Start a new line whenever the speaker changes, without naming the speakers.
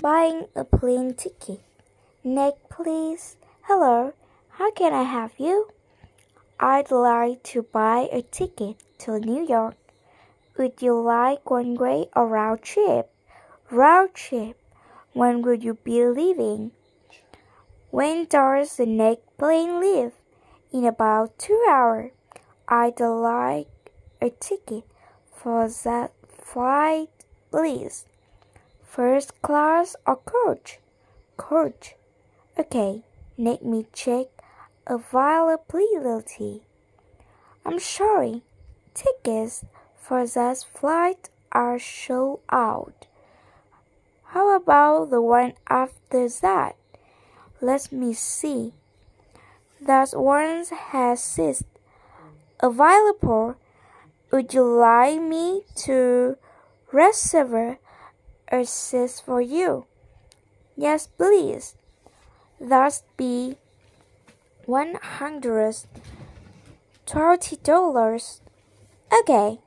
buying a plane ticket. Nick, please. Hello, how can I help you? I'd like to buy a ticket to New York. Would you like one way or round trip? Round trip. When will you be leaving? When does the next plane leave? In about two hours. I'd like a ticket for that flight, please. First class or coach? Coach. Okay, let me check availability. I'm sorry, tickets for that flight are sold out. How about the one after that? Let me see. That one has seats available. Would you like me to reserve a seat for you? Yes, please. That'd be one hundred thirty dollars. Okay.